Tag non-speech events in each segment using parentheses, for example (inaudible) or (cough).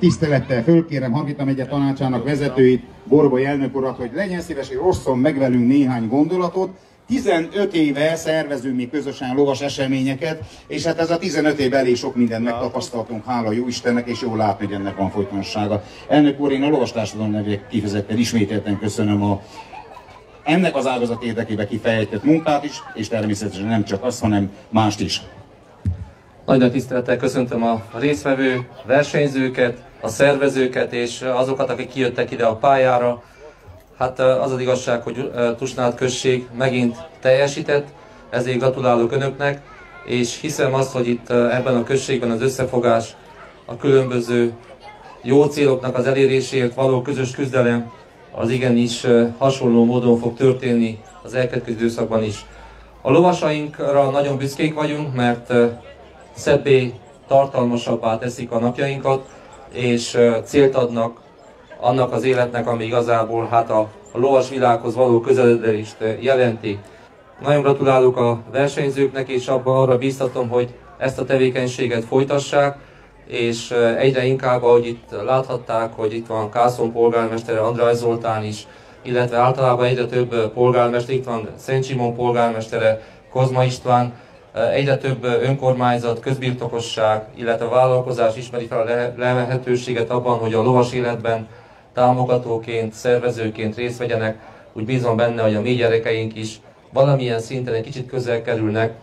Tisztelettel fölkérem Hargita megye tanácsának vezetőit, Borbai elnök urat, hogy legyen szíves, hogy rosszon meg velünk néhány gondolatot. 15 éve szervezünk mi közösen lovas eseményeket, és hát ez a 15 év elég sok mindent megtapasztaltunk, hála jó Istennek, és jól látni, hogy ennek van folytonossága. Elnök úr, én a lovas társadalom nevét kifejezetten ismételten köszönöm a ennek az ágazat érdekében kifejtett munkát is, és természetesen nem csak azt, hanem mást is. Nagy tisztelettel köszöntöm a résztvevő versenyzőket, a szervezőket és azokat, akik kijöttek ide a pályára. Hát az az igazság, hogy Tusnád község megint teljesített, ezért gratulálok Önöknek, és hiszem azt, hogy itt ebben a községben az összefogás, a különböző jó céloknak az eléréséért való közös küzdelem az igenis hasonló módon fog történni az elkövetkező időszakban is. A lovasainkra nagyon büszkék vagyunk, mert szebbé, tartalmasabbá teszik a napjainkat, és célt adnak annak az életnek, ami igazából hát a, lovas világhoz való közeledést jelenti. Nagyon gratulálok a versenyzőknek, és abban arra bíztatom, hogy ezt a tevékenységet folytassák, és egyre inkább, ahogy itt láthatták, hogy itt van Kászon polgármestere, András Zoltán is, illetve általában egyre több polgármester, itt van Szent Simon polgármestere, Kozma István, egyre több önkormányzat, közbirtokosság, illetve vállalkozás ismeri fel a lehetőséget abban, hogy a lovas életben támogatóként, szervezőként részt vegyenek. Úgy bízom benne, hogy a mi gyerekeink is valamilyen szinten egy kicsit közel kerülnek.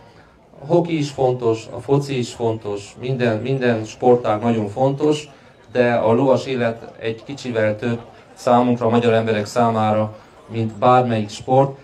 A hoki is fontos, a foci is fontos, minden, minden sportág nagyon fontos, de a lovas élet egy kicsivel több számunkra, a magyar emberek számára, mint bármelyik sport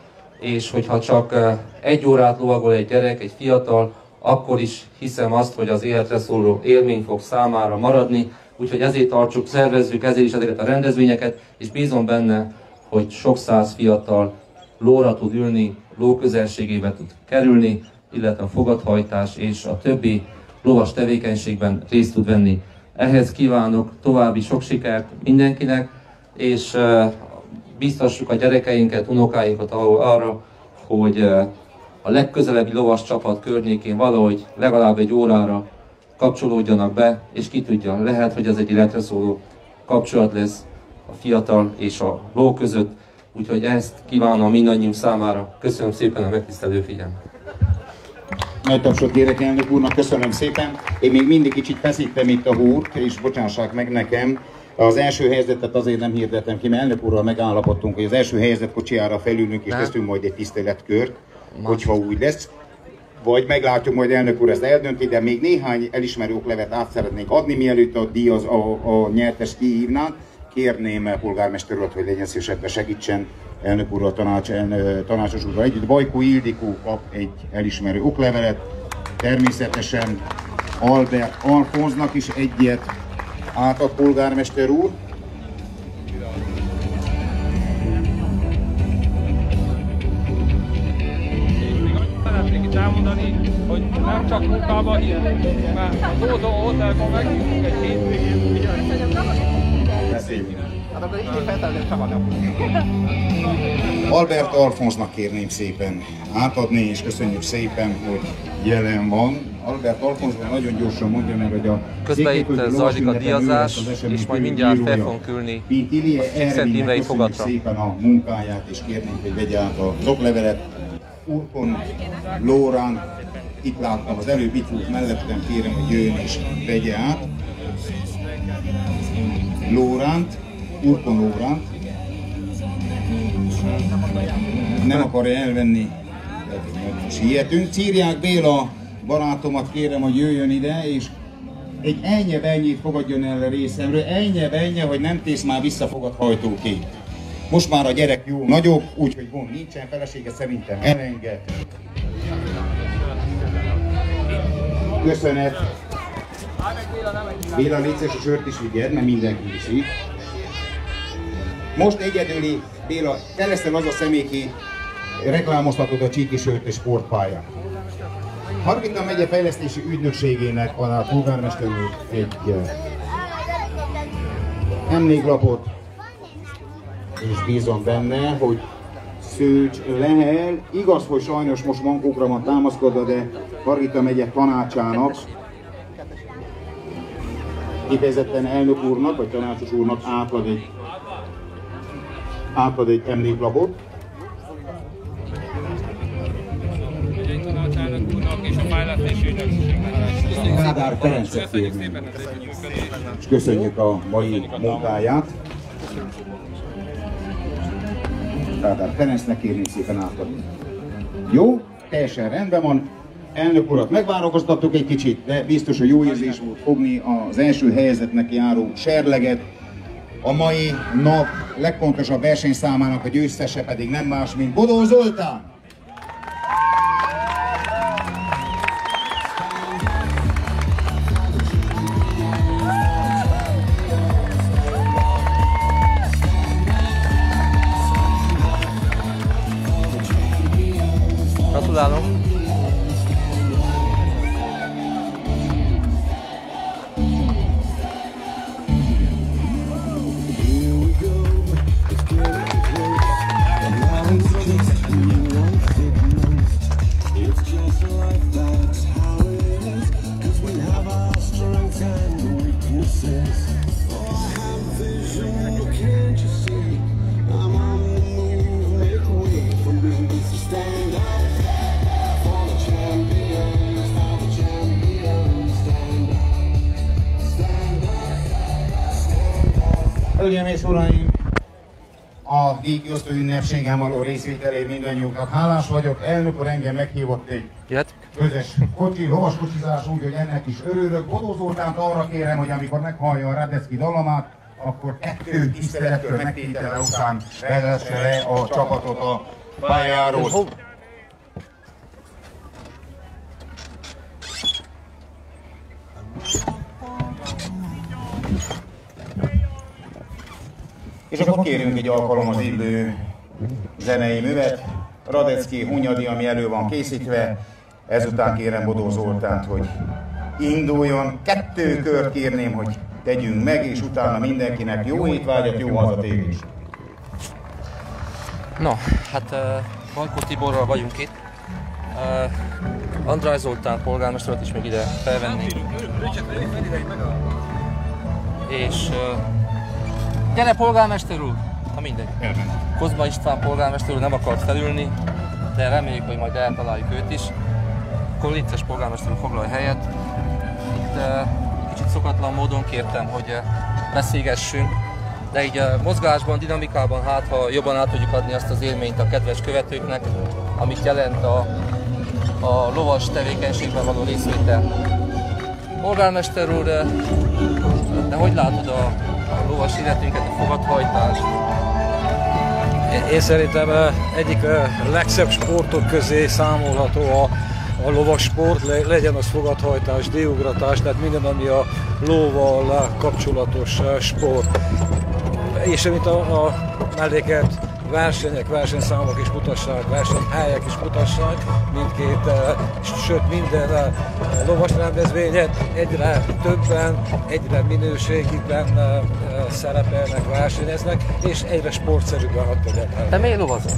és hogyha csak egy órát lovagol egy gyerek, egy fiatal, akkor is hiszem azt, hogy az életre szóló élmény fog számára maradni, úgyhogy ezért tartsuk, szervezzük ezért is ezeket a rendezvényeket, és bízom benne, hogy sok száz fiatal lóra tud ülni, ló közelségébe tud kerülni, illetve a fogadhajtás és a többi lovas tevékenységben részt tud venni. Ehhez kívánok további sok sikert mindenkinek, és biztassuk a gyerekeinket, unokáinkat arra, hogy a legközelebbi lovas csapat környékén valahogy legalább egy órára kapcsolódjanak be, és ki tudja, lehet, hogy ez egy életre szóló kapcsolat lesz a fiatal és a ló között, úgyhogy ezt kívánom mindannyiunk számára. Köszönöm szépen a megtisztelő figyelmet. Nagy tapsot kérek elnök úrnak, köszönöm szépen. Én még mindig kicsit feszítem itt a húrt, és bocsássák meg nekem, az első helyzetet azért nem hirdetem ki, mert elnök úrral megállapodtunk, hogy az első helyzet kocsiára felülünk, és teszünk majd egy tiszteletkört, hogyha úgy lesz. Vagy meglátjuk, majd elnök úr ezt eldönti, de még néhány elismerő oklevet át szeretnénk adni, mielőtt a díjaz a, a nyertes kihívnánk. Kérném polgármester urat, hogy legyen szívesen segítsen elnök úr a tanács, el, tanácsos úrral együtt. Bajkó Ildikó kap egy elismerő oklevelet, természetesen Albert Alfonznak is egyet, át a polgármester úr. Szeretnék elmondani, hogy nem csak munkába hiszünk, mert az Ózó Hotelban megnyitottunk egy hétvégén. Beszéljünk. Hát akkor így Albert Alfonznak kérném szépen átadni, és köszönjük szépen, hogy jelen van. Albert Alfonso nagyon gyorsan mondja meg, hogy a Közben itt zajlik a díjazás, és majd mindjárt fel fogunk ülni Szent Imrei fogatra. szépen a munkáját, és kérnénk, hogy vegye át az oklevelet. Urkon, Lórán, itt láttam az előbb itt volt mellettem, kérem, hogy jöjjön és vegye át. Lóránt, Urkon Lóránt. Nem akarja elvenni, sietünk. Círják Béla barátomat kérem, hogy jöjjön ide, és egy ennyi ennyit fogadjon el a részemről, ennyi ennyi, hogy nem tész már visszafogad hajtóké. Most már a gyerek jó nagyobb, úgyhogy gond nincsen, felesége szerintem elenged. Köszönet. Béla, légy a sört is vigyed, mert mindenki iszik. Most egyedüli, Béla, keresztel az a személy, ki reklámoztatod a Csíki és sportpályát. Hargita megye fejlesztési ügynökségének a polgármester úr egy emléklapot, és bízom benne, hogy Szőcs Lehel, igaz, hogy sajnos most mankókra van támaszkodva, de Hargita megye tanácsának kifejezetten elnök úrnak, vagy tanácsos úrnak átad egy, átad egy emléklapot. Fejlesztési ügynökségnek. Kádár Ferencet kérnénk. és köszönjük a mai munkáját. Kádár Ferencnek kérnék szépen átadni. Jó, teljesen rendben van. Elnök urat megvárakoztattuk egy kicsit, de biztos, hogy jó érzés volt fogni az első helyzetnek járó serleget. A mai nap legfontosabb versenyszámának a győztese pedig nem más, mint Bodó Zoltán. Hölgyeim és uraim, a díjkiosztó ünnepségen való részvételé mindannyiuknak hálás vagyok. Elnök úr engem meghívott egy Jöhet? közös kocsi, lovas kocsizás, úgyhogy ennek is örülök. Bodó Zoltánt arra kérem, hogy amikor meghallja a Radecki dallamát, akkor kettő tiszteletkör megtétele után vezesse le a csapatot a pályáról. És akkor kérünk egy alkalomhoz illő zenei művet. Radecki, Hunyadi, ami elő van készítve. Ezután kérem Bodó Zoltánt, hogy induljon. Kettő kört kérném, hogy tegyünk meg, és utána mindenkinek jó étvágyat, jó hazatérés. No, hát uh, Bankó Tiborral vagyunk itt. Uh, András Zoltán polgármesteret is még ide felvenni. És uh, gyere polgármester úr! Na mindegy. Kozma István polgármester úr nem akart felülni, de reméljük, hogy majd eltaláljuk őt is. Akkor Licces polgármester úr foglal helyet. Itt uh, kicsit szokatlan módon kértem, hogy uh, beszélgessünk, de így a mozgásban, dinamikában, hát ha jobban át tudjuk adni azt az élményt a kedves követőknek, amit jelent a, a lovas tevékenységben való részvétel. Polgármester úr, eh, de hogy látod a lovas életünket, a fogadhajtást? Én szerintem eh, egyik eh, legszebb sportok közé számolható a, a lovassport, le- legyen az fogathajtás, diugratás, tehát minden, ami a lóval kapcsolatos eh, sport. És amit a, a melléket versenyek, versenyszámok is mutassák, versenyhelyek is mutassák, mindkét, eh, sőt minden eh, lovas rendezvényen egyre többen, egyre minőségben eh, szerepelnek, versenyeznek, és egyre sportszerűbben tegyem el. Te miért lovazol?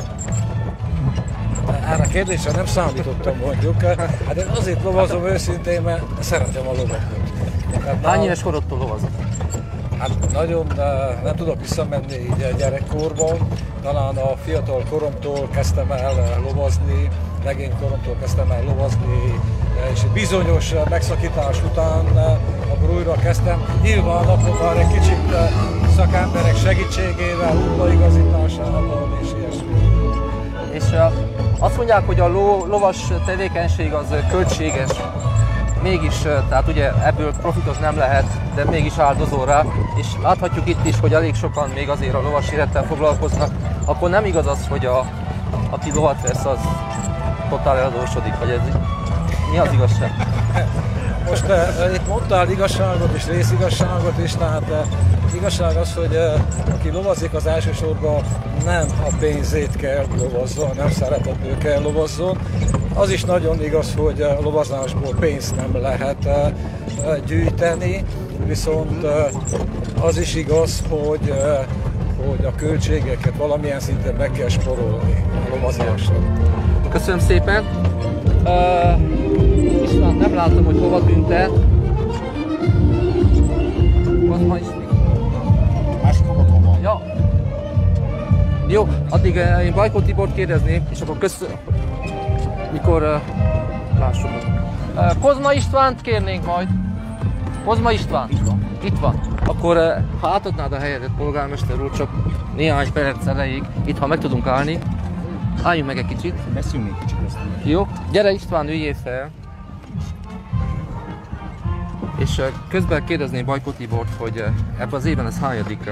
Erre a kérdésre nem számítottam mondjuk. Hát én azért lovazom őszintén, mert szeretem a lovakat. Hány éves korodtól lovazol? Hát nagyon nem tudok visszamenni így a gyerekkorban. Talán a fiatal koromtól kezdtem el lovazni, legény koromtól kezdtem el lovazni, és bizonyos megszakítás után akkor újra kezdtem. Nyilván akkor már egy kicsit szakemberek segítségével, útlaigazításával és ilyesmi. És azt mondják, hogy a ló, lovas tevékenység az költséges, mégis, tehát ugye ebből profitot nem lehet, de mégis áldozol rá, és láthatjuk itt is, hogy elég sokan még azért a lovas élettel foglalkoznak, akkor nem igaz az, hogy a, aki lovat vesz, az totál eladósodik, vagy ez mi az igazság? Most uh, itt mondtál igazságot és részigazságot is, tehát uh, igazság az, hogy aki lovazik az elsősorban nem a pénzét kell lovazzon, nem szeretetből kell lovazzon. Az is nagyon igaz, hogy a lovazásból pénzt nem lehet gyűjteni, viszont az is igaz, hogy, hogy a költségeket valamilyen szinten meg kell sporolni a lovazásra. Köszönöm szépen! Uh, István, nem látom, hogy hova tűnt el. Kozma is még. Más fogatom van. Ja. Jó, addig eh, én Bajkó Tibort kérdezném, és akkor kösz... Mikor uh, lássuk. Uh, Kozma Istvánt kérnénk majd. Kozma István. Itt van. Itt van. Akkor uh, ha átadnád a helyedet, polgármester úr, csak néhány perc elejéig, itt ha meg tudunk állni, álljunk meg egy kicsit. Beszélünk még kicsit. Jó, gyere István, üljél fel. És közben kérdezném Bajko Tibort, hogy ebben az évben ez hányadik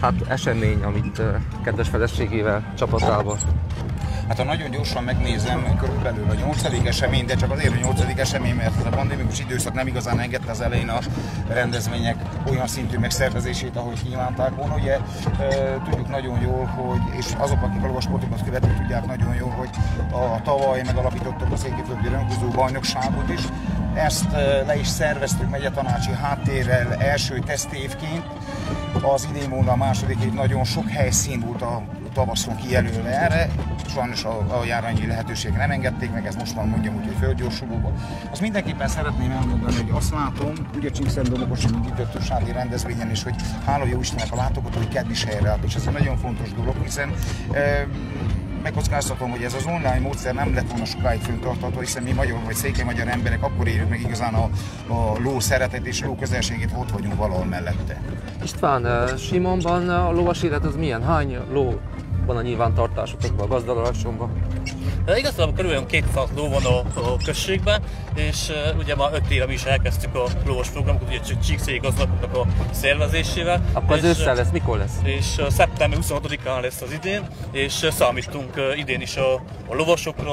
hát esemény, amit kedves feleségével csapatával. Hát ha nagyon gyorsan megnézem, körülbelül a nyolcadik esemény, de csak azért a nyolcadik esemény, mert ez a pandémikus időszak nem igazán engedte az elején a rendezvények olyan szintű megszervezését, ahogy kívánták volna. Ugye tudjuk nagyon jól, hogy, és azok, akik a lovasportokat követik, tudják nagyon jól, hogy a tavaly megalapítottak a Székelyföldi Rönkúzó bajnokságot is. Ezt le is szerveztük megyetanácsi háttérrel első tesztévként. Az idén volna a második év nagyon sok helyszín volt a tavaszon kijelölve erre, sajnos a, a járványi lehetőség nem engedték meg, ez most van mondjam úgy, hogy földgyorsulóban. Azt mindenképpen szeretném elmondani, hogy azt látom, ugye Csíkszentdomokosan indítottuk sári rendezvényen is, hogy hála jó Istennek a látogatói kedvis helyre állt, és ez egy nagyon fontos dolog, hiszen e, megkockáztatom, hogy ez az online módszer nem lett volna sokáig föntartható, hiszen mi magyar vagy székely magyar emberek akkor érjük meg igazán a, a ló szeretet és ló közelségét, ott vagyunk valahol mellette. István, uh, Simonban a lovas élet az milyen? Hány ló van a nyilvántartásokban, a gazdalagsomban? De igazából körülbelül 200 ló van a, a községben, és uh, ugye már 5 éve mi is elkezdtük a lovas programot, ugye Csíkszégi gazdagoknak a szervezésével. Akkor az ősszel lesz, mikor lesz? És uh, szeptember 26-án lesz az idén, és uh, számítunk uh, idén is a, a lovasokra,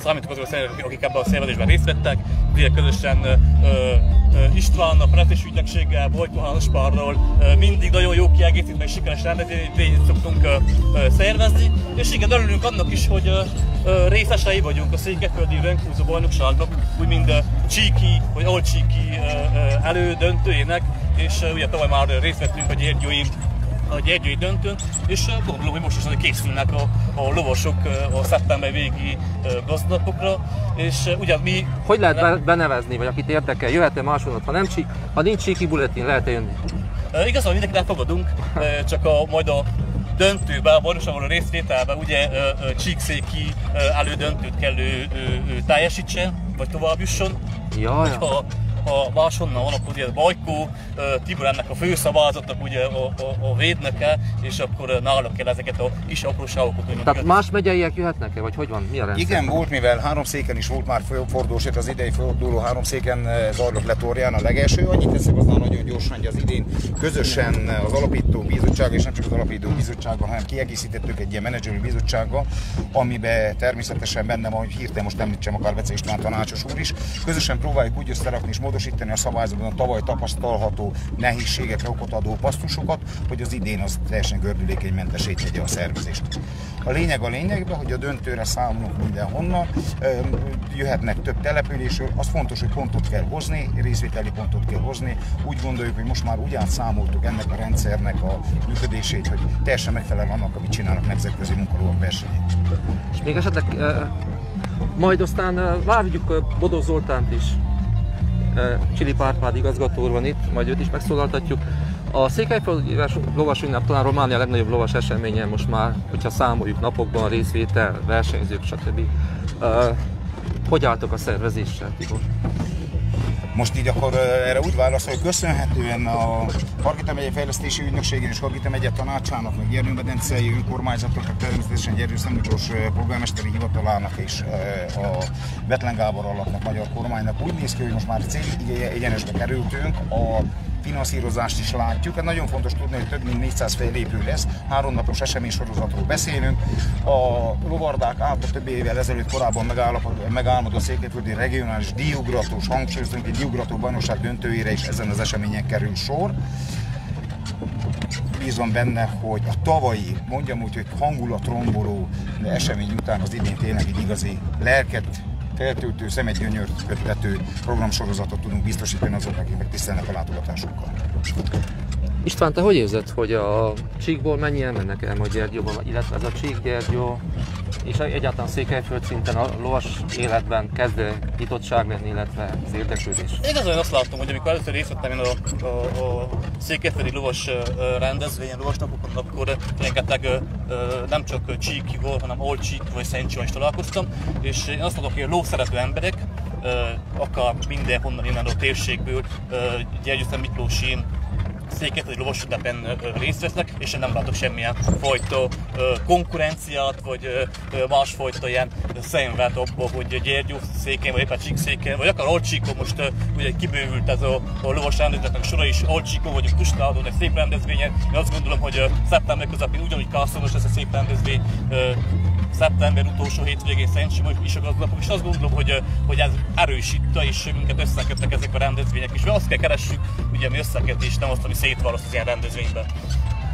számítunk azokra, akik ebben a szervezésben részt vettek, ugye közösen ö, ö, István, a Pretes ügynökséggel, Bojko Hansparról mindig nagyon jó kiegészítve és sikeres rendezvényt szoktunk ö, ö, szervezni, és igen, örülünk annak is, hogy ö, ö, részesei vagyunk a Székelyföldi Rönkúzó bajnokságnak, úgy mind a Csíki, vagy Olcsíki ö, ö, elődöntőjének, és ö, ugye tavaly már részt vettünk a Gyergyói a gyergyői döntőn, és gondolom, hogy most is készülnek a, a lovasok a szeptember végi gazdagnapokra, és ugye mi... Hogy lehet nem... benevezni, vagy akit érdekel, jöhet-e máshonnan, ha nem csík, ha nincs csíki bulletin, lehet -e jönni? Igazából mindenkit elfogadunk, csak a, majd a döntőben, a bajnokságon a részvételben ugye csíkszéki elődöntőt kell ő, ő, ő teljesítsen, vagy tovább jusson. Jaj, ha, ha máshonnan van, akkor ugye Bajkó, Tibor ennek a főszabályzatnak ugye a, a, a védnöke, és akkor náluk kell ezeket a kis apróságokat. Tehát más megyeiek jöhetnek-e, vagy hogy van? Mi a rendszer? Igen, volt, mivel három széken is volt már fordulósít, az idei forduló három széken zajlott le Torján a legelső. Annyit teszek aztán nagyon gyorsan, hogy az idén közösen az alapító bizottság, és nem csak az alapító bizottságban, hanem kiegészítettük egy ilyen menedzseri bizottsággal, amiben természetesen benne van, hogy hirtelen most említsem akár Vece István tanácsos úr is. Közösen próbáljuk úgy összerakni és módosítani a szabályzatban a tavaly tapasztalható nehézségekre okot adó pasztusokat, hogy az idén az teljesen gördülékenymentes tegye a szervezést. A lényeg a lényegben, hogy a döntőre számolunk mindenhonnan, jöhetnek több településről, az fontos, hogy pontot kell hozni, részvételi pontot kell hozni. Úgy gondoljuk, hogy most már úgy átszámoltuk ennek a rendszernek a működését, hogy teljesen megfelel annak, amit csinálnak nemzetközi munkalóak versenyét. És még esetleg majd aztán várjuk Bodó Zoltánt is Csili Pártmád igazgató úr van itt, majd őt is megszólaltatjuk. A Székelyföldi lovas ünnep talán Románia legnagyobb lovas eseménye most már, hogyha számoljuk napokban, részvétel, versenyzők, stb. Hogy álltok a szervezéssel, Tibor? Most így akkor erre úgy válaszol, hogy köszönhetően a Hargita megye fejlesztési ügynökségén és Hargita megye tanácsának, meg Gyermőmedencei önkormányzatoknak, természetesen Gyerő Szentmiklós polgármesteri hivatalának és a Betlen Gábor alapnak, magyar kormánynak úgy néz ki, hogy most már cél egyenesbe kerültünk. A finanszírozást is látjuk. Ez nagyon fontos tudni, hogy több mint 400 fellépő lesz. Háromnapos eseménysorozatról beszélünk. A lovardák által több évvel ezelőtt korábban megálmodott Székelyföldi regionális diugratós, hangsúlyozunk egy diugrató bajnokság döntőjére is ezen az eseményen kerül sor bízom benne, hogy a tavalyi, mondjam úgy, hogy hangulatromboló esemény után az idén tényleg egy igazi lelket feltöltő, szemegyönyört köttető programsorozatot tudunk biztosítani azoknak, akik megtisztelnek a látogatásukkal. István, te hogy érzed, hogy a Csíkból mennyien mennek el majd Gyergyóba, illetve ez a Csík Gyergyó és egyáltalán Székelyföld szinten a lovas életben kezd nyitottság lenni, illetve az érdeklődés? Azért azt látom, hogy amikor először részt vettem én a, a, a Székelyföldi lovas rendezvényen, lovas napokon, akkor rengeteg nem csak csíkival, hanem olcsik vagy szentcsival is találkoztam, és én azt mondok, hogy a lószerető emberek, akár mindenhonnan innen a térségből, Gyergyőztem Miklósi, széket, lovas ünnepen részt vesznek, és én nem látok semmilyen fajta konkurenciát, vagy másfajta ilyen szemvet abban, hogy Gyergyó széken, vagy éppen Csíkszéken, vagy akár Alcsíkon most ugye kibővült ez a, a lovas rendezvénynek sora is, Alcsíkon vagyunk Tusnádon, egy szép rendezvényen. Én azt gondolom, hogy szeptember közepén ugyanúgy kászolós lesz a szép rendezvény, szeptember utolsó hétvégén Szent Simon is a gazdapok, és azt gondolom, hogy, hogy ez erősítte, és minket összeköttek ezek a rendezvények, és mi azt kell keressük, ugye mi összekötés, nem azt, ami szétválaszt az ilyen rendezvényben.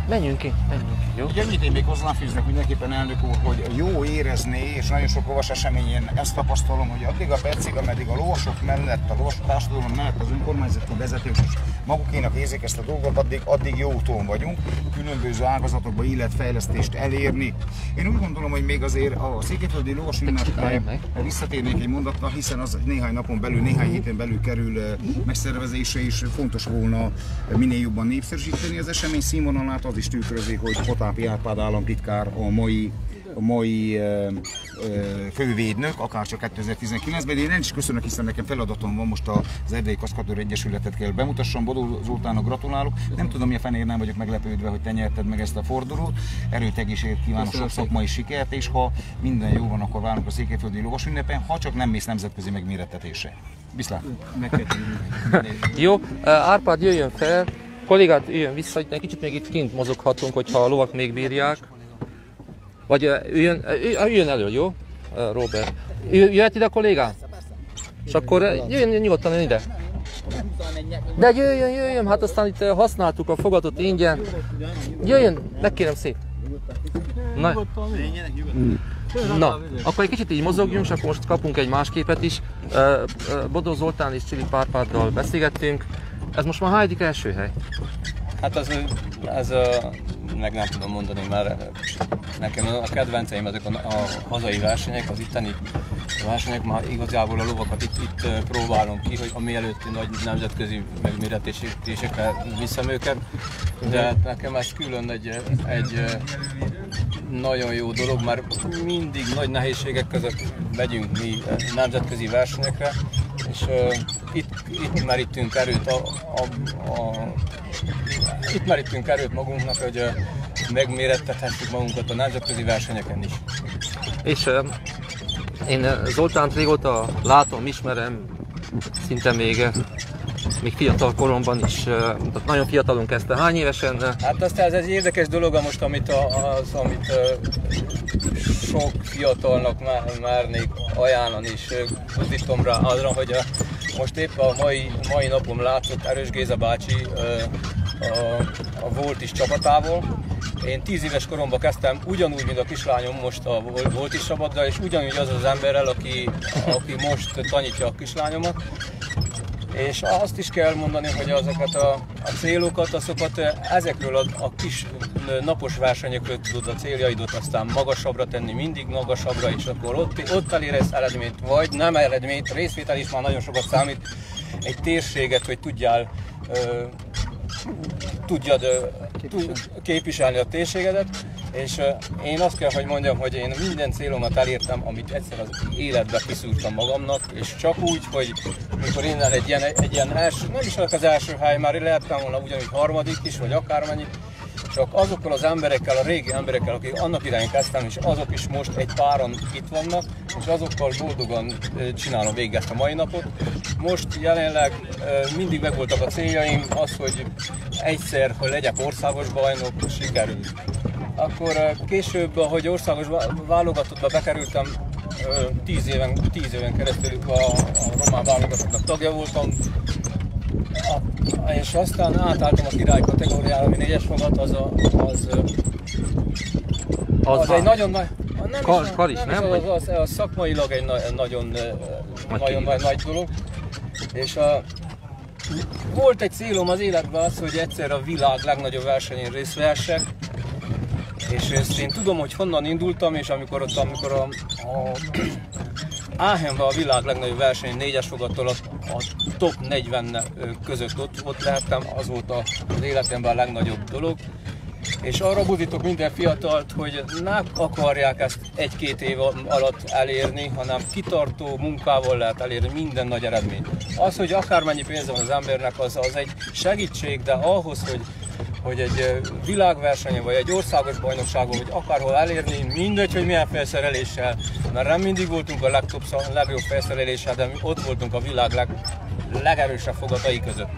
Menjünk ki, menjünk ki, jó? Ugye annyit én még hozzáfűznek mindenképpen elnök úr, hogy jó érezni, és nagyon sok lovas eseményen ezt tapasztalom, hogy addig a percig, ameddig a lovasok mellett, a lovas társadalom mellett az önkormányzati vezetők is magukénak érzik ezt a dolgot, addig, addig jó úton vagyunk, különböző ágazatokban illetfejlesztést elérni. Én úgy gondolom, hogy még azért a székelyföldi lovas ünnepre visszatérnék egy mondattal, hiszen az néhány napon belül, néhány héten belül kerül megszervezése, és fontos volna minél jobban népszerűsíteni az esemény színvonalát, az is tükrözi, hogy Potápi Árpád államtitkár a mai a mai ö, ö, fővédnök, akár csak 2019-ben, de én nem is köszönök, hiszen nekem feladatom van most az Erdélyi Kaszkadőr Egyesületet kell bemutassam. Bodó Zoltánok gratulálok. Nem tudom, mi a fenér nem vagyok meglepődve, hogy te nyerted meg ezt a fordulót. Erőt, egészséget kívánok, sok szakmai sikert, és ha minden jó van, akkor várunk a Székelyföldi Lovas ünnepen, ha csak nem mész nemzetközi megmérettetésre. Viszlát! Jó, Árpád jöjjön fel, kollégát jöjjön vissza, egy kicsit még itt kint mozoghatunk, hogyha a lovak még bírják. Vagy üljön, üljön elő, jó? Robert. Jöhet ide a kollégám? És akkor jöjjön nyugodtan ide. De jöjjön, jöjjön, hát aztán itt használtuk a fogadott ingyen. Jöjjön, megkérem szép. Na, Na, akkor egy kicsit így mozogjunk, és akkor most kapunk egy más képet is. Bodó Zoltán és Csili Párpáddal beszélgettünk. Ez most már hányadik első hely? Hát ez, ez a, meg nem tudom mondani, mert nekem a kedvenceim ezek a, a hazai versenyek, az itteni versenyek, már igazából a lovakat itt, itt próbálom ki, hogy ami előtti nagy nemzetközi megméretésekre viszem őket, de nekem ez külön egy, egy nagyon jó dolog, mert mindig nagy nehézségek között megyünk mi nemzetközi versenyekre, és uh, itt, itt merítünk erőt a, a, a itt merítünk erőt magunknak, hogy uh, megmérettethessük magunkat a nemzetközi versenyeken is. És én Zoltánt régóta látom, ismerem, szinte még még fiatal koromban is, tehát nagyon fiatalon kezdte. Hány évesen? Hát aztán ez egy érdekes dolog most, amit, az, amit sok fiatalnak mernék ajánlani, és buzdítom rá azra, hogy a, most épp a mai, mai napom látszott Erős Géza bácsi a, a volt is csapatával, én tíz éves koromban kezdtem ugyanúgy, mint a kislányom most a volt is szabaddal, és ugyanúgy az az emberrel, aki, aki most tanítja a kislányomat. És azt is kell mondani, hogy azokat a, a célokat, azokat ezekről a, a kis napos versenyekről tudod a céljaidat aztán magasabbra tenni, mindig magasabbra, és akkor ott, ott eléresz eredményt, vagy nem eredményt, részvétel is már nagyon sokat számít, egy térséget, hogy tudjál tudjad képviselni a térségedet, és én azt kell, hogy mondjam, hogy én minden célomat elértem, amit egyszer az életbe kiszúrtam magamnak, és csak úgy, hogy mikor innen egy ilyen, egy ilyen első, nem is az első hely, már lehettem volna ugyanúgy harmadik is, vagy akármennyit, csak azokkal az emberekkel, a régi emberekkel, akik annak idején kezdtem, és azok is most egy páron itt vannak, és azokkal boldogan csinálom végig a mai napot. Most jelenleg mindig megvoltak a céljaim, az, hogy egyszer, hogy legyek országos bajnok, sikerült. Akkor később, ahogy országos válogatottba bekerültem, tíz éven, tíz éven keresztül a, a román válogatottnak tagja voltam, a, és aztán átálltam a király kategóriára, ami négyes fogat, az, a, az, az, az egy nagyon nagy... Nem kar, is, kar is, nem? nem? Az, az, az, az szakmailag egy na, nagyon, nagyon nagy, nagy dolog. És a, volt egy célom az életben az, hogy egyszer a világ legnagyobb versenyén részt vehessek, És ezt én tudom, hogy honnan indultam, és amikor ott, amikor a, a Aachenben a világ legnagyobb verseny négyes fogattól a, a top 40 között ott, ott lehettem, az volt az életemben a legnagyobb dolog. És arra buzdítok minden fiatalt, hogy ne akarják ezt egy-két év alatt elérni, hanem kitartó munkával lehet elérni minden nagy eredményt. Az, hogy akármennyi pénz van az embernek, az, az egy segítség, de ahhoz, hogy hogy egy világversenyen, vagy egy országos bajnokságon, vagy akárhol elérni, mindegy, hogy milyen felszereléssel, mert nem mindig voltunk a legtöbb, legjobb felszereléssel, de mi ott voltunk a világ leg, legerősebb fogatai között.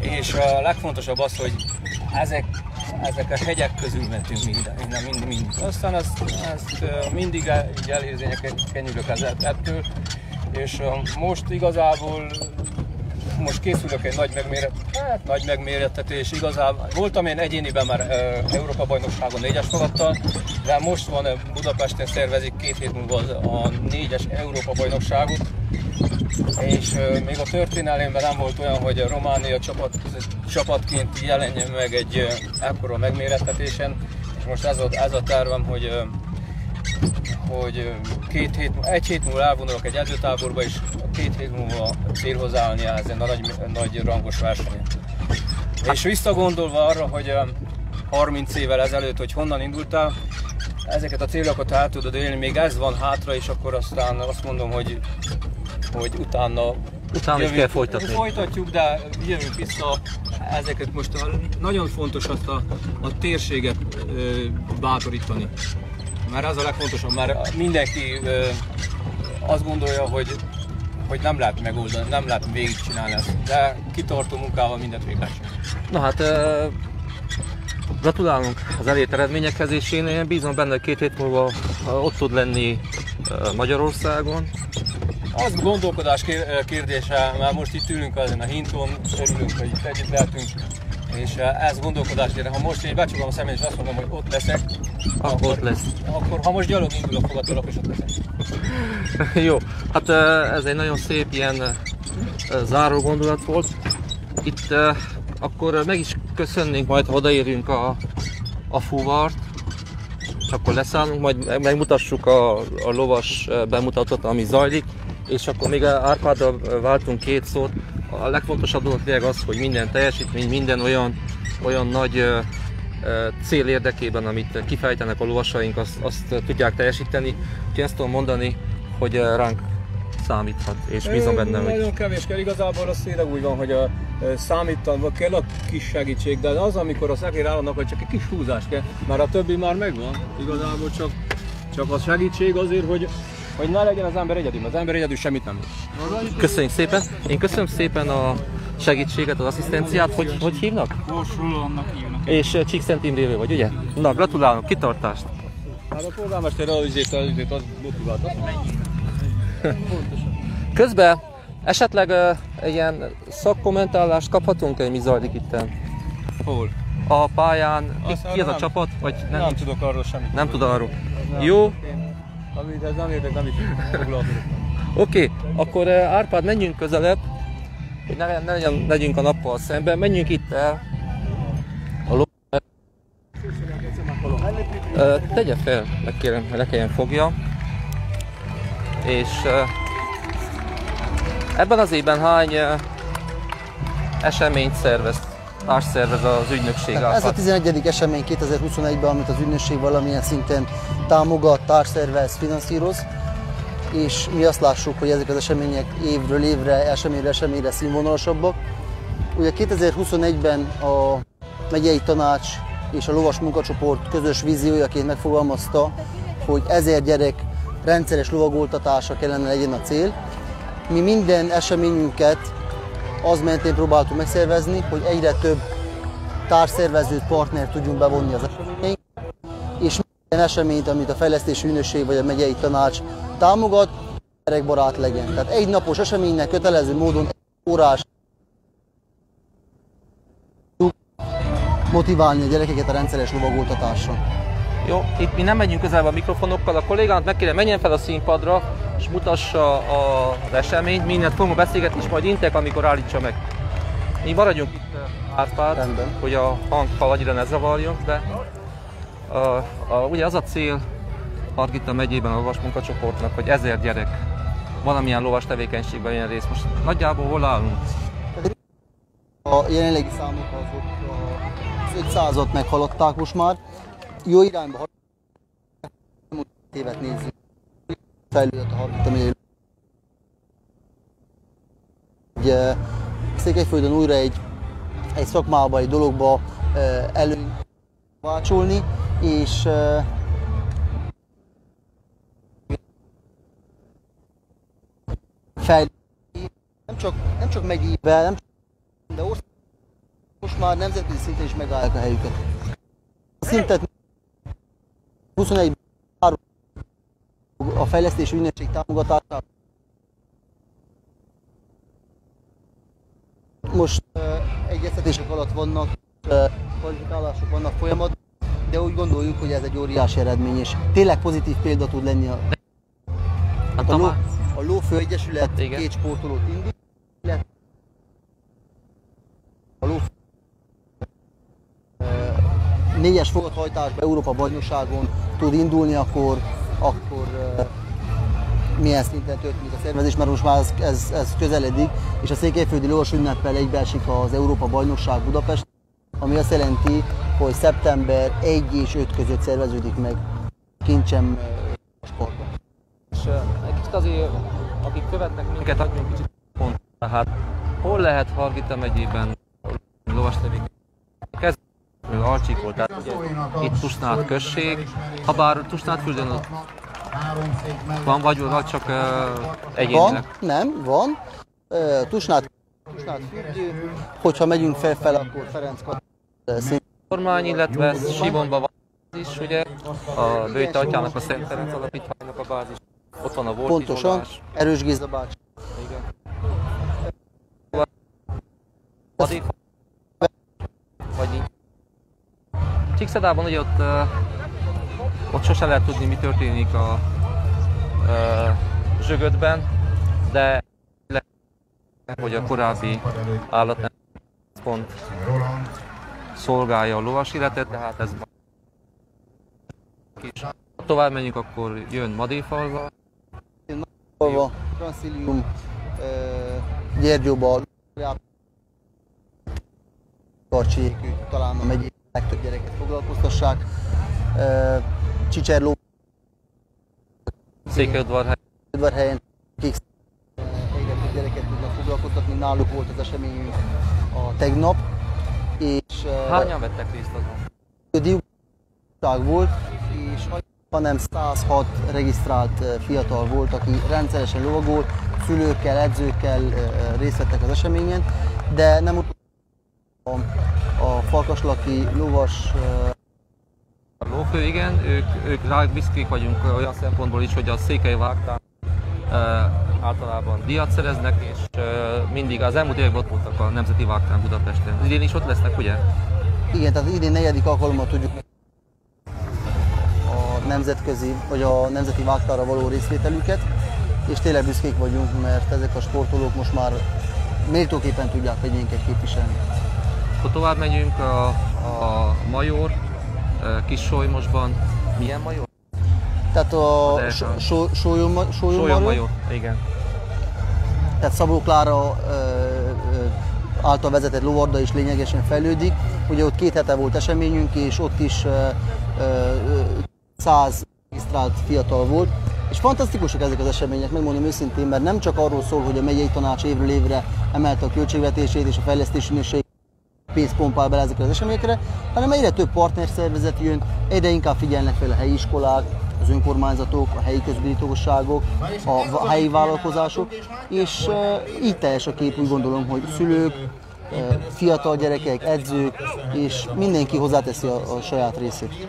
És a legfontosabb az, hogy ezek, ezek a hegyek közül mentünk minden, minden, mind, mind. Aztán ezt, ezt mindig el, elérzni kenyülök ettől, és most igazából most készülök egy nagy, megméret, hát, nagy megmérettetés, igazából voltam én egyéniben már uh, Európa bajnokságon négyes fogattal, de most van Budapesten szervezik két hét múlva a négyes Európa bajnokságot, és uh, még a történelemben nem volt olyan, hogy a Románia csapat, csapatként jelenjen meg egy ekkora megmérettetésen, és most ez a, ez a tervem, hogy hogy két hét, egy hét múlva elvonulok egy edzőtáborba, és két hét múlva célhoz állni ezen a nagy, nagy rangos versenyen. És visszagondolva arra, hogy 30 évvel ezelőtt, hogy honnan indultál, ezeket a célokat el tudod élni, még ez van hátra, és akkor aztán azt mondom, hogy, hogy utána Utána is kell folytatni. Folytatjuk, de jövünk vissza. Ezeket most a, nagyon fontos azt a, a térséget ö, bátorítani mert az a legfontosabb, mert mindenki azt gondolja, hogy, hogy nem lehet megoldani, nem lehet végigcsinálni ezt, de kitartó munkával mindent végig lehet Na hát, ö, gratulálunk az elért eredményekhez, és én, én bízom benne, hogy két hét múlva ott tud lenni Magyarországon. Az gondolkodás kérdése, mert most itt ülünk azon a hinton, örülünk, hogy itt együtt lehetünk, és ez gondolkodás kérdése. Ha most én becsukom a szemét, és azt mondom, hogy ott leszek, akkor, ott lesz. Akkor, ha most gyalog indulok fogadtól, akkor is ott leszek. (laughs) Jó, hát ez egy nagyon szép ilyen záró gondolat volt. Itt akkor meg is köszönnénk majd, ha odaérünk a, a fuvart, és akkor leszállunk, majd megmutassuk a, a lovas bemutatót, ami zajlik, és akkor még Árpáddal váltunk két szót. A legfontosabb dolog tényleg az, hogy minden teljesítmény, minden olyan, olyan nagy cél érdekében, amit kifejtenek a lovasaink, azt, azt tudják teljesíteni. Úgyhogy ezt tudom mondani, hogy ránk számíthat, és bízom benne, hogy... Nagyon kevés kell, igazából az tényleg úgy van, hogy a, számítan, kell a kis segítség, de az, amikor a szekér államnak, hogy csak egy kis húzás kell, mert a többi már megvan, igazából csak, csak a segítség azért, hogy hogy ne legyen az ember egyedül, az ember egyedül semmit nem Köszönjük szépen. Én köszönöm szépen a segítséget, az asszisztenciát. Hogy, hogy hívnak? Kors annak hívnak. És Csíkszent Imrévé vagy, ugye? Na, gratulálok, kitartást! Hát a polgármester előzést, előzést, az motivált. (laughs) Közben esetleg uh, egy szakkommentálást kaphatunk-e, mi zajlik itt? Hol? A pályán, ki, ki az a csapat? Vagy nem, nem tudok arról semmit. Nem tud arról. Nem. Jó, amit ez nem érdek, nem is. Oké, okay, akkor Árpád, menjünk közelebb, hogy ne, ne legyen, legyünk a nappal szemben, menjünk itt el. A ló... Uh, tegye fel, megkérem, hogy le kelljen fogja. És uh, ebben az évben hány eseményt szervez, más szervez az ügynökség Ez a 11. esemény 2021-ben, amit az ügynökség valamilyen szinten támogat, társszervez, finanszíroz, és mi azt lássuk, hogy ezek az események évről évre, eseményre eseményre színvonalasabbak. Ugye 2021-ben a megyei tanács és a lovas munkacsoport közös víziójaként megfogalmazta, hogy ezer gyerek rendszeres lovagoltatása kellene legyen a cél. Mi minden eseményünket az mentén próbáltuk megszervezni, hogy egyre több társszervezőt, partnert tudjunk bevonni az események, és minden eseményt, amit a fejlesztési ügynökség vagy a megyei tanács támogat, gyerekbarát legyen. Tehát egy napos eseménynek kötelező módon egy órás motiválni a gyerekeket a rendszeres lovagoltatásra. Jó, itt mi nem megyünk közel a mikrofonokkal, a kollégát meg kéne menjen fel a színpadra, és mutassa a, az eseményt, mindent fogunk beszélgetni, és majd intek, amikor állítsa meg. Mi maradjunk itt Árpád, hogy a hangfal annyira ne zavarjon, de A, a, ugye az a cél Margita megyében a lovas munkacsoportnak, hogy ezer gyerek valamilyen lovas tevékenységben ilyen részt. Most nagyjából hol állunk? A jelenlegi számok azok az 500-ot meghaladták most már. Jó irányba haladunk. évet nézzük. Fejlődött a megyei Ugye Székelyföldön újra egy, egy szakmába, egy dologba elővácsolni, és fejlődni nem csak, nem csak megyébe, nem csak, de ország, most már nemzetközi szinten is megállják a helyüket. A szintet 21 a fejlesztési ügynökség támogatásával most uh, egyeztetések alatt vannak, uh, kvalifikálások vannak folyamat, de úgy gondoljuk, hogy ez egy óriási eredmény, és tényleg pozitív példa tud lenni a, Hát a, ló, a, Lófő Egyesület Igen. két sportolót indít, a Lófő négyes fogathajtásban Európa bajnokságon tud indulni, akkor, akkor milyen szinten történik a szervezés, mert most már ez, ez, ez közeledik, és a Székelyföldi Lovas Ünneppel egybeesik az Európa Bajnokság Budapest, ami azt jelenti, hogy szeptember 1 és 5 között szerveződik meg kincsem ö, sportban. és egy kicsit azért, akik követnek minket, adjunk kicsit pont. Tehát hol lehet Hargita megyében lovas tevékenység? Alcsíkol, tehát itt Tusnád község, ha bár Tusnádfürdőn van vagy, vagy csak uh, Van, egyénileg. nem, van. Ö, Tusnád, Tusnád fürdő, hogyha megyünk fel-fel, akkor Ferenc szint kormány, illetve Sivonban van is, ugye, a Bőjte atyának a Szent Ferenc alapítványnak a bázis. Ott van a volt pontosan, izolás. Erős Géza bácsi. Igen. Addig, vagy így. Csíkszedában ugye ott, ott sose lehet tudni, mi történik a uh, zsögötben, de hogy a korábbi állat pont szolgálja a lovas életet, tehát ez is. Ha tovább menjünk, akkor jön Madéfalva, Alva, Transzilium, ö, Gyergyóba, Karcsiék, ők talán a megyei legtöbb gyereket foglalkoztassák. Csicserló, Székelyudvarhely, Udvarhelyen, akik egyre gyereket tudnak foglalkoztatni, náluk volt az eseményünk a tegnap, és hányan vettek részt azon? diúság volt, és hanem 106 regisztrált fiatal volt, aki rendszeresen lovagol, szülőkkel, edzőkkel részt vettek az eseményen, de nem ut- a, Farkaslaki lovas A lófő, igen, ők, ők rá büszkék vagyunk olyan szempontból is, hogy a székely vágtán e, általában díjat szereznek, és e, mindig az elmúlt években ott voltak a Nemzeti Vágtán Budapesten. Idén is ott lesznek, ugye? Igen, tehát idén negyedik alkalommal tudjuk a nemzetközi, vagy a nemzeti vágtára való részvételüket, és tényleg büszkék vagyunk, mert ezek a sportolók most már méltóképpen tudják megyénket képviselni. Akkor tovább megyünk a, a Major, Kis Solymosban. Milyen Major? Tehát a Sólyom Major, igen. tehát Szabó Klára által vezetett lovarda is lényegesen fejlődik. Ugye ott két hete volt eseményünk, és ott is 100 regisztrált fiatal volt. És fantasztikusak ezek az események, megmondom őszintén, mert nem csak arról szól, hogy a megyei tanács évről évre emelte a költségvetését, és a fejlesztési ügynökség pénzt pompál bele ezekre az eseményekre, hanem egyre több partnerszervezet jön, egyre inkább figyelnek fel a helyi iskolák, az önkormányzatok, a helyi közbirtokosságok, a helyi vállalkozások, és e, így teljes a kép, úgy gondolom, hogy szülők, e, fiatal gyerekek, edzők, és mindenki hozzáteszi a, a saját részét.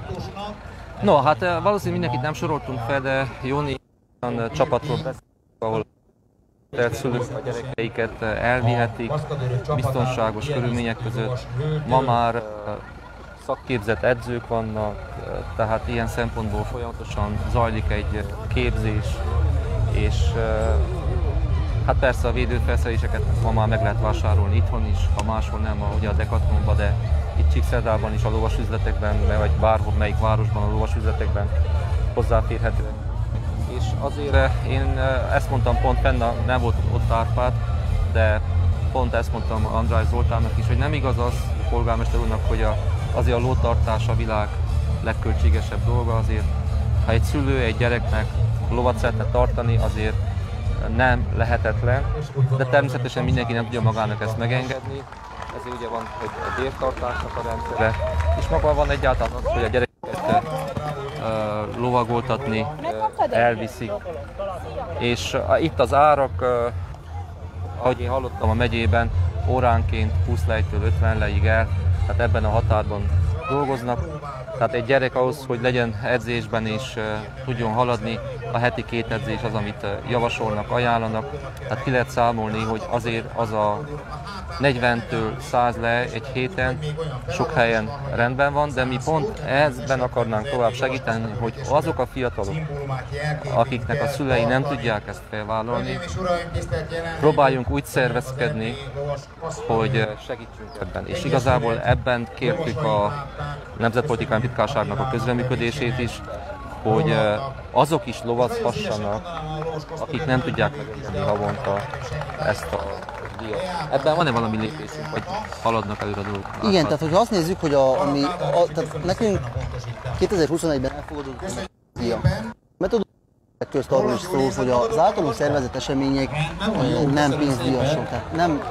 No, hát eh, valószínűleg mindenkit nem soroltunk fel, de Jóni olyan eh, csapatról beszélünk, ahol tehát szülők a gyerekeiket eh, elvihetik biztonságos körülmények között. Ma már eh, szakképzett edzők vannak, eh, tehát ilyen szempontból folyamatosan zajlik egy képzés, és hát persze a védőfelszereléseket ma már meg lehet vásárolni itthon is, ha máshol nem, ugye a Decathlonban, de itt Csíkszerdában is a lovas üzletekben, vagy bárhol, melyik városban a lovas üzletekben hozzáférhetőek. Azért eh, én eh, ezt mondtam pont fenn, nem volt ott Árpád, de pont ezt mondtam András Zoltánnak is, hogy nem igaz az polgármester úrnak, hogy a, azért a lótartás a világ legköltségesebb dolga azért. Ha egy szülő egy gyereknek lovat szeretne tartani, azért nem lehetetlen, de természetesen mindenki nem tudja magának ezt megengedni. Ezért ugye van egy, évtartásnak a rendszere, és maga van egyáltalán az, hogy a gyerekeket uh, lovagoltatni elviszik. És itt az árak, ahogy én hallottam a megyében, óránként 20 lejtől 50 lejig el, tehát ebben a határban dolgoznak. Tehát egy gyerek ahhoz, hogy legyen edzésben és tudjon haladni, a heti két edzés az, amit javasolnak, ajánlanak. Tehát ki lehet számolni, hogy azért az a 40-től 100 le egy héten sok helyen rendben van, de mi pont ezben akarnánk tovább segíteni, hogy azok a fiatalok, akiknek a szülei nem tudják ezt felvállalni, próbáljunk úgy szervezkedni, hogy segítsünk ebben. És igazából ebben kértük a Nemzetpolitikai Titkárságnak a közreműködését is, hogy azok is lovazhassanak, akik nem tudják megengedni havonta ezt a díjat. Ebben van-e valami lépésünk, hogy haladnak előre a dolgok? Igen, tehát hogyha azt nézzük, hogy a, ami, a, tehát nekünk 2021-ben elfogadott díja. Közt arról is szól, hogy az általunk szervezett események nem pénzdíjasok, tehát nem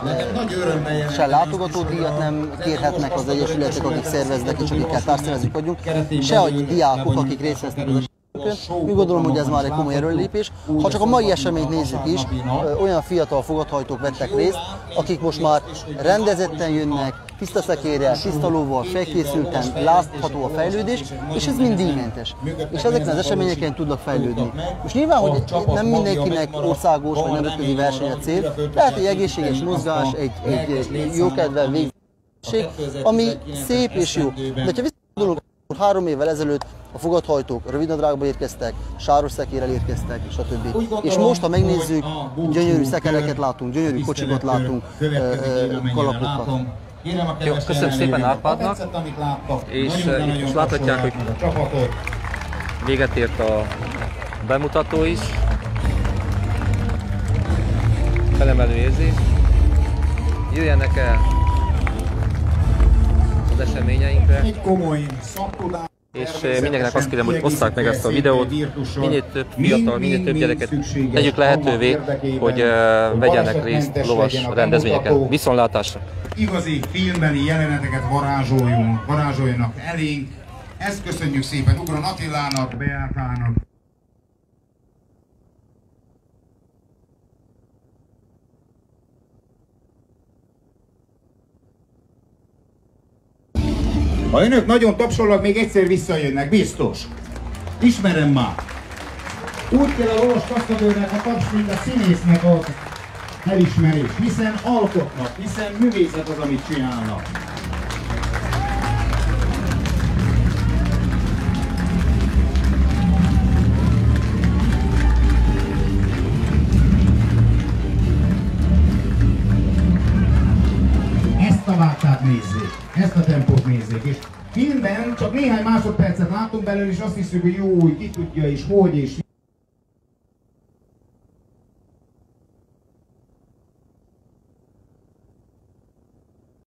se látogatódíjat nem kérhetnek az egyesületek, akik szerveznek és akikkel társszervezők vagyunk, se a diákok, akik részt vesznek az mi gondolom, hogy ez már egy komoly erőlépés. Ha csak a mai eseményt nézzük is, olyan fiatal fogadhajtók vettek részt, akik most már rendezetten jönnek, tiszta szekérrel, tiszta lóval, felkészülten, látható a fejlődés, és ez mind díjmentes. És ezeken az eseményeken tudnak fejlődni. Most nyilván, hogy nem mindenkinek országos vagy nemzetközi verseny a cél, lehet egy egészséges mozgás, egy, egy jókedvel végzéség, ami szép és jó. De ha visszagondolunk, három évvel ezelőtt a fogadhajtók rövidnadrágba érkeztek, sáros szekérrel érkeztek, stb. És most, ha megnézzük, gyönyörű szekereket látunk, gyönyörű kocsikat látunk, kalapokat. Jó, köszönöm szépen Árpádnak, és most láthatják, hogy véget ért a bemutató is. Felemelő érzés. Jöjjenek el az eseményeinkre. Egy komoly szaktudás. És mindenkinek azt kérem, hogy osszák meg ezt a videót, minél több fiatal, minél több gyereket tegyük lehetővé, hogy vegyenek részt lovas rendezvényeken. Viszontlátásra! Igazi filmbeli jeleneteket varázsoljunk, varázsoljanak elénk. Ezt köszönjük szépen Ugron Attilának, Beátának. Ha önök nagyon tapsolnak, még egyszer visszajönnek, biztos. Ismerem már. Úgy kell a lovas kasztadőrnek a taps, mint a színésznek a elismerés, hiszen alkotnak, hiszen művészet az, amit csinálnak. Ezt a vágtát nézzék, ezt a tempót nézzék, és filmben csak néhány másodpercet látunk belőle, és azt hiszük, hogy jó, ki tudja, és hogy, és